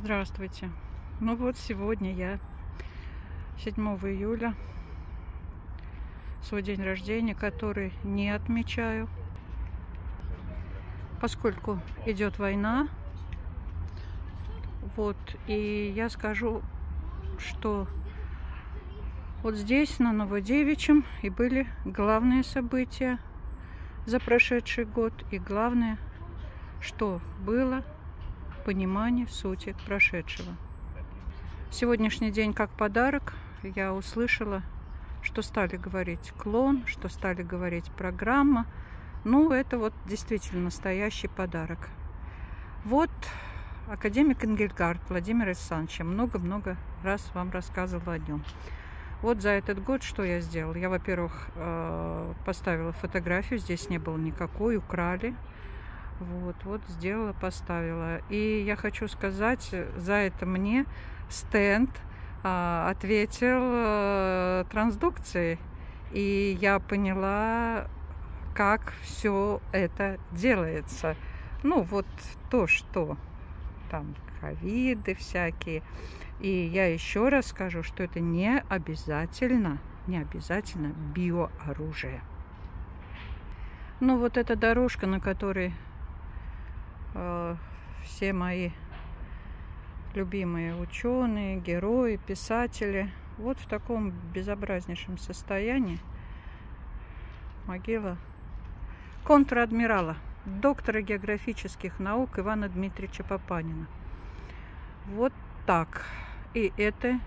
Здравствуйте. Ну вот сегодня я 7 июля свой день рождения, который не отмечаю, поскольку идет война. Вот, и я скажу, что вот здесь, на Новодевичьем, и были главные события за прошедший год, и главное, что было понимание сути прошедшего. Сегодняшний день как подарок я услышала, что стали говорить клон, что стали говорить программа. Ну, это вот действительно настоящий подарок. Вот академик Энгельгард Владимир Александрович много-много раз вам рассказывала о нем. Вот за этот год что я сделала? Я, во-первых, э, поставила фотографию, здесь не было никакой, украли. Вот, вот сделала, поставила. И я хочу сказать, за это мне стенд а, ответил а, трансдукцией. И я поняла, как все это делается. Ну, вот то, что там ковиды всякие. И я еще раз скажу, что это не обязательно, не обязательно биооружие. Ну, вот эта дорожка, на которой все мои любимые ученые, герои, писатели. Вот в таком безобразнейшем состоянии могила контр-адмирала, доктора географических наук Ивана Дмитриевича Папанина. Вот так. И эта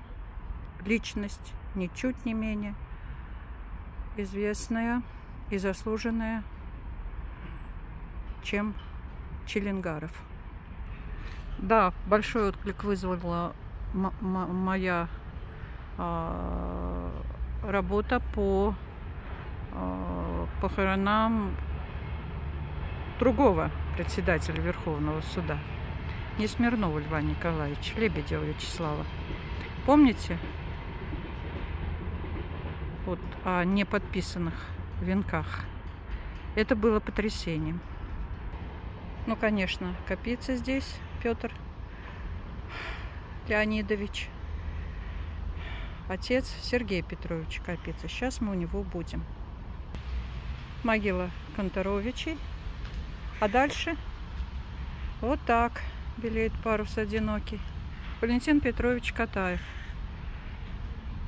личность ничуть не менее известная и заслуженная, чем Челенгаров. Да, большой отклик вызвала моя э, работа по э, похоронам другого председателя Верховного суда. Не Смирнова Льва Николаевича, Лебедева Вячеслава. Помните? Вот о неподписанных венках. Это было потрясением. Ну, конечно, копится здесь Петр Леонидович. Отец Сергей Петрович Капица. Сейчас мы у него будем. Могила Конторовичей. А дальше вот так белеет парус одинокий. Валентин Петрович Катаев.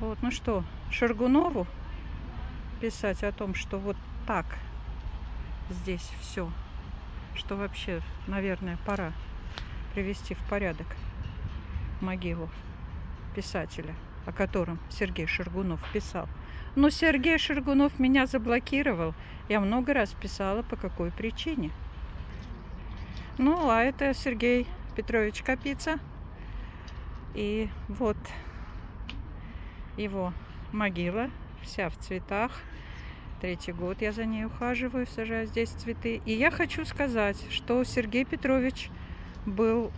Вот, ну что, Шаргунову писать о том, что вот так здесь все что вообще, наверное, пора привести в порядок могилу писателя, о котором Сергей Шергунов писал. Но Сергей Шергунов меня заблокировал. Я много раз писала, по какой причине. Ну, а это Сергей Петрович Капица. И вот его могила, вся в цветах. Третий год я за ней ухаживаю, сажаю здесь цветы. И я хочу сказать, что Сергей Петрович был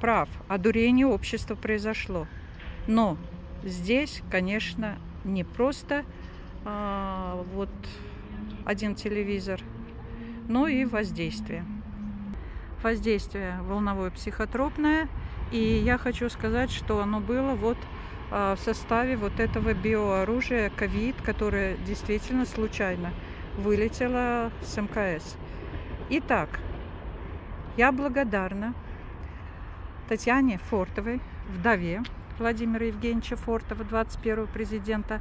прав. Одурение общества произошло. Но здесь, конечно, не просто а, вот один телевизор, но и воздействие. Воздействие волновое психотропное. И я хочу сказать, что оно было вот в составе вот этого биооружия ковид, которое действительно случайно вылетело с МКС. Итак, я благодарна Татьяне Фортовой, вдове Владимира Евгеньевича Фортова, 21-го президента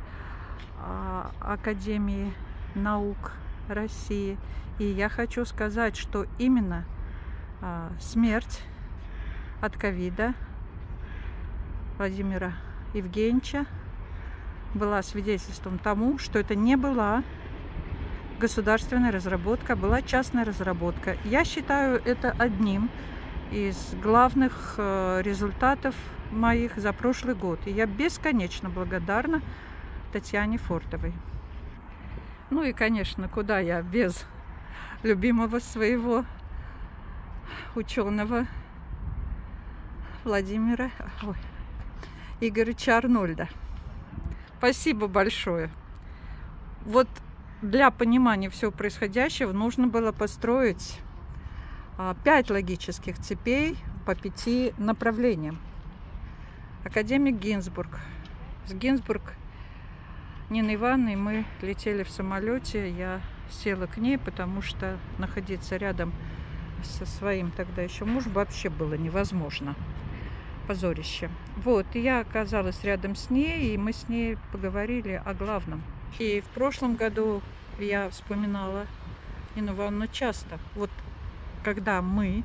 а, Академии наук России. И я хочу сказать, что именно а, смерть от ковида Владимира Евгеньевича была свидетельством тому, что это не была государственная разработка, была частная разработка. Я считаю это одним из главных э, результатов моих за прошлый год. И я бесконечно благодарна Татьяне Фортовой. Ну и, конечно, куда я без любимого своего ученого Владимира, ой, Игоря Арнольда. Спасибо большое. Вот для понимания всего происходящего нужно было построить а, пять логических цепей по пяти направлениям. Академик Гинзбург. С Гинзбург Нины Ивановной мы летели в самолете. Я села к ней, потому что находиться рядом со своим тогда еще мужем вообще было невозможно. Позорище. Вот, и я оказалась рядом с ней, и мы с ней поговорили о главном. И в прошлом году я вспоминала Нину Ивановну часто. Вот когда мы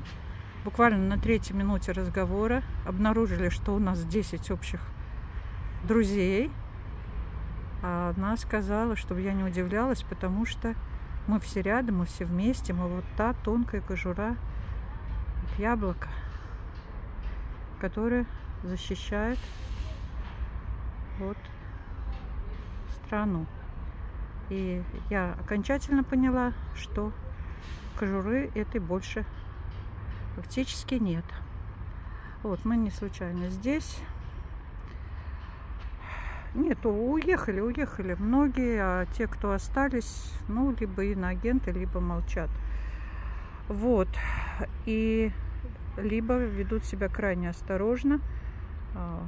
буквально на третьей минуте разговора обнаружили, что у нас 10 общих друзей, а она сказала, чтобы я не удивлялась, потому что мы все рядом, мы все вместе, мы вот та тонкая кожура яблока, которая защищает вот страну. И я окончательно поняла, что кожуры этой больше фактически нет. Вот, мы не случайно здесь. Нет, уехали, уехали многие, а те, кто остались, ну, либо иноагенты, либо молчат. Вот. И либо ведут себя крайне осторожно. А,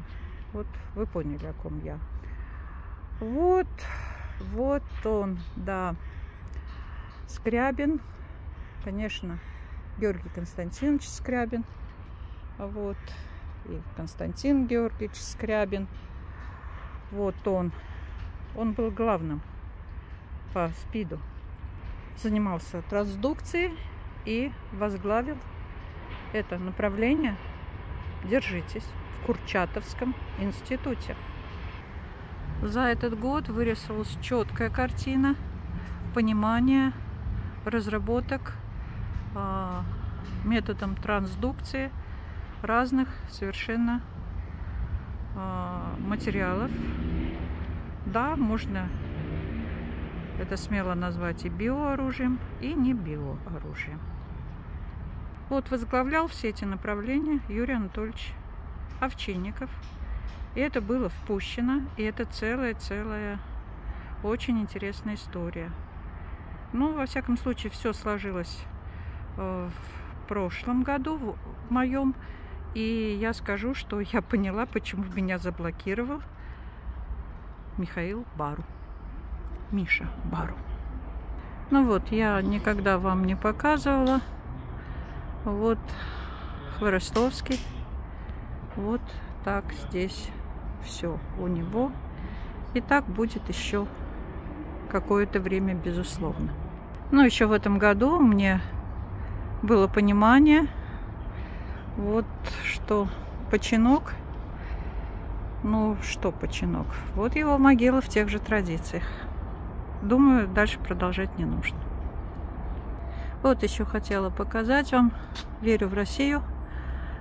вот вы поняли, о ком я. Вот, вот он, да. Скрябин, конечно, Георгий Константинович Скрябин. Вот. И Константин Георгиевич Скрябин. Вот он. Он был главным по СПИДу. Занимался трансдукцией и возглавил это направление, держитесь, в Курчатовском институте. За этот год вырисовалась четкая картина понимания разработок э, методом трансдукции разных совершенно э, материалов. Да, можно это смело назвать и биооружием, и не биооружием. Вот возглавлял все эти направления Юрий Анатольевич Овчинников. И это было впущено, и это целая-целая очень интересная история. Ну, во всяком случае, все сложилось э, в прошлом году, в моем. И я скажу, что я поняла, почему меня заблокировал Михаил Бару. Миша Бару. Ну вот, я никогда вам не показывала. Вот Хворостовский. Вот так здесь все у него. И так будет еще какое-то время, безусловно. Но еще в этом году мне было понимание, вот что починок, ну что починок, вот его могила в тех же традициях. Думаю, дальше продолжать не нужно. Вот еще хотела показать вам, верю в Россию,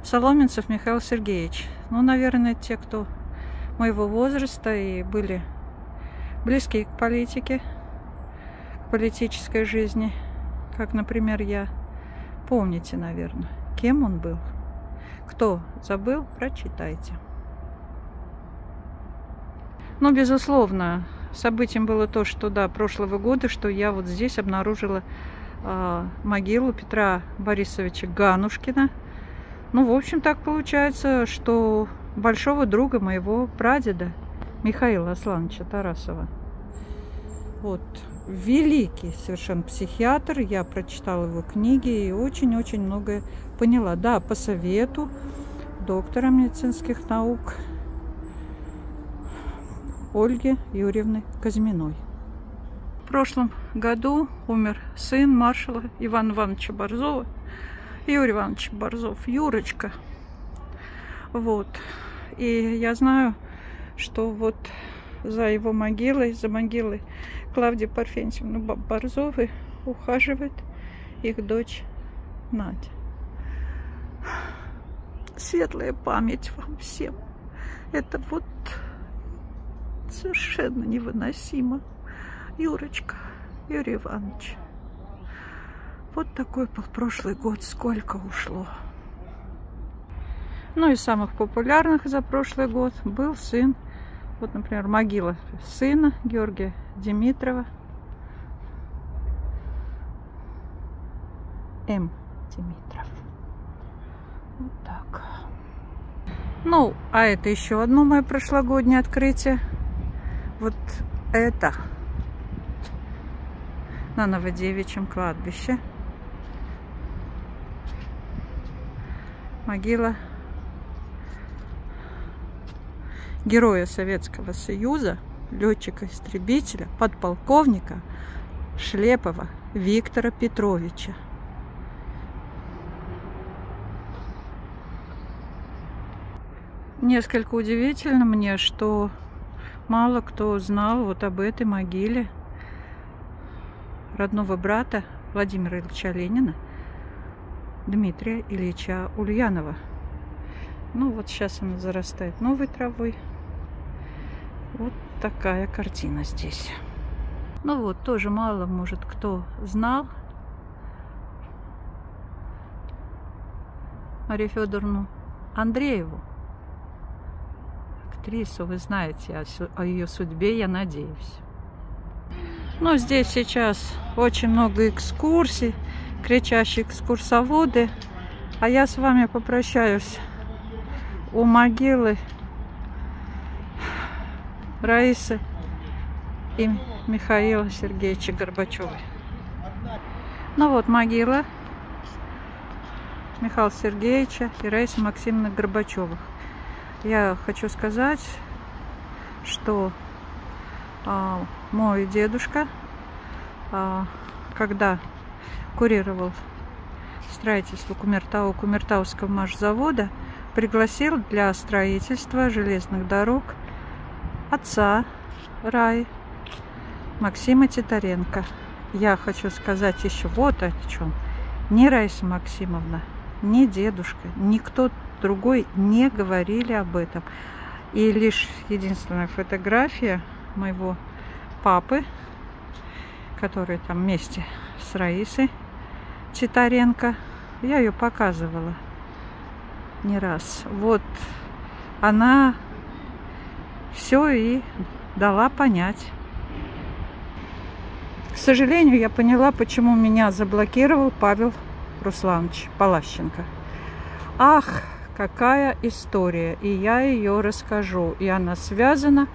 Соломенцев Михаил Сергеевич. Ну, наверное, те, кто моего возраста и были близкие к политике, к политической жизни, как, например, я. Помните, наверное, кем он был. Кто забыл, прочитайте. Ну, безусловно, событием было то, что, да, прошлого года, что я вот здесь обнаружила могилу Петра Борисовича Ганушкина. Ну, в общем, так получается, что большого друга моего прадеда – Михаила Аслановича Тарасова. Вот. Великий совершенно психиатр. Я прочитала его книги и очень-очень многое поняла. Да, по совету доктора медицинских наук Ольги Юрьевны Казьминой. В прошлом году умер сын маршала Ивана Ивановича Борзова, Юрий Иванович Борзов, Юрочка. Вот. И я знаю, что вот за его могилой, за могилой Клавдии Парфентьевны Борзовой ухаживает их дочь Надя. Светлая память вам всем. Это вот совершенно невыносимо. Юрочка, Юрий Иванович. Вот такой был прошлый год, сколько ушло. Ну и самых популярных за прошлый год был сын вот, например, могила сына Георгия Димитрова. М. Димитров. Вот так. Ну, а это еще одно мое прошлогоднее открытие. Вот это на Новодевичьем кладбище. Могила героя Советского Союза, летчика-истребителя, подполковника Шлепова Виктора Петровича. Несколько удивительно мне, что мало кто знал вот об этой могиле родного брата Владимира Ильича Ленина, Дмитрия Ильича Ульянова. Ну вот сейчас она зарастает новой травой. Вот такая картина здесь. Ну вот, тоже мало, может, кто знал Марию Федоровну Андрееву актрису, вы знаете о, о ее судьбе, я надеюсь. Но здесь сейчас очень много экскурсий, кричащие экскурсоводы. А я с вами попрощаюсь у могилы Раисы и Михаила Сергеевича Горбачева. Ну вот могила Михаила Сергеевича и Раисы Максимовны Горбачевых я хочу сказать, что а, мой дедушка, а, когда курировал строительство Кумертау Кумертауского машзавода, пригласил для строительства железных дорог отца Рай Максима Титаренко. Я хочу сказать еще вот о чем. Не Раиса Максимовна, не дедушка, никто другой не говорили об этом. И лишь единственная фотография моего папы, который там вместе с Раисой Титаренко, я ее показывала не раз. Вот она все и дала понять. К сожалению, я поняла, почему меня заблокировал Павел Русланович Палащенко. Ах, какая история, и я ее расскажу. И она связана,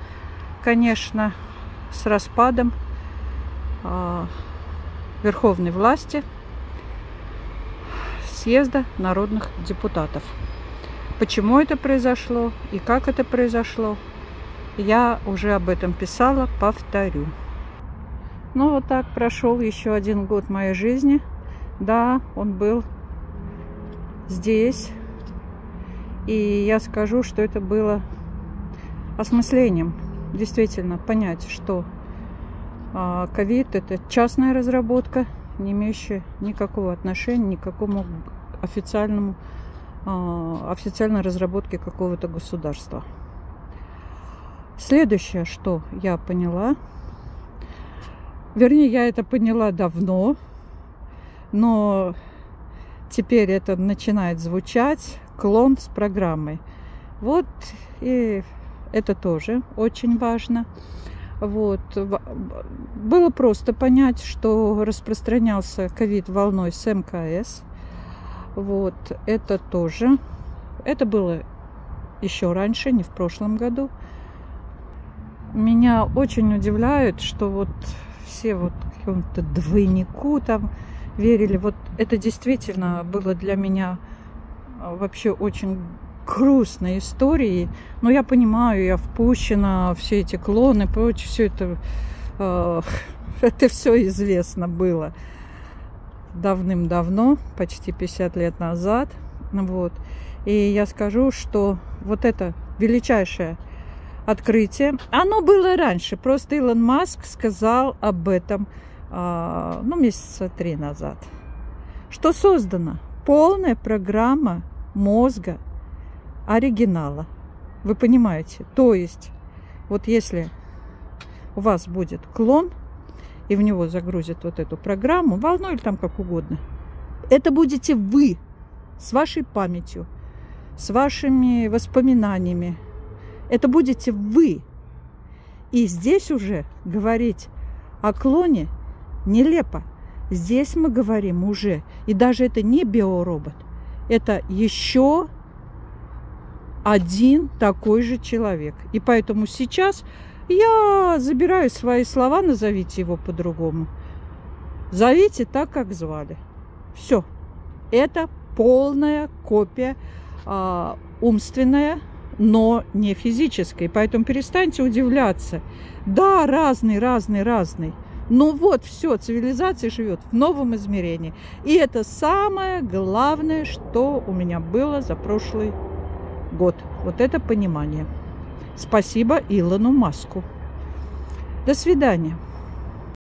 конечно, с распадом э, верховной власти съезда народных депутатов. Почему это произошло и как это произошло, я уже об этом писала, повторю. Ну вот так прошел еще один год моей жизни. Да, он был здесь, и я скажу, что это было осмыслением. Действительно, понять, что а, ковид – это частная разработка, не имеющая никакого отношения ни к какому официальному, а, официальной разработке какого-то государства. Следующее, что я поняла, вернее, я это поняла давно, но теперь это начинает звучать клон с программой. Вот и это тоже очень важно. Вот. Было просто понять, что распространялся ковид волной с МКС. Вот. Это тоже. Это было еще раньше, не в прошлом году. Меня очень удивляет, что вот все вот какому-то двойнику там верили. Вот это действительно было для меня вообще очень грустной истории. Но я понимаю, я впущена, все эти клоны, прочее, все это, э, это все известно было давным-давно, почти 50 лет назад. Вот. И я скажу, что вот это величайшее открытие, оно было раньше. Просто Илон Маск сказал об этом, э, ну, месяца три назад. Что создана полная программа мозга оригинала. Вы понимаете? То есть, вот если у вас будет клон, и в него загрузят вот эту программу, волну или там как угодно, это будете вы с вашей памятью, с вашими воспоминаниями. Это будете вы. И здесь уже говорить о клоне нелепо. Здесь мы говорим уже, и даже это не биоробот, это еще один такой же человек. И поэтому сейчас я забираю свои слова, назовите его по-другому. Зовите так, как звали. Все. Это полная копия э, умственная, но не физической. Поэтому перестаньте удивляться. Да, разный, разный, разный. Но вот все, цивилизация живет в новом измерении. И это самое главное, что у меня было за прошлый год. Вот это понимание. Спасибо Илону Маску. До свидания.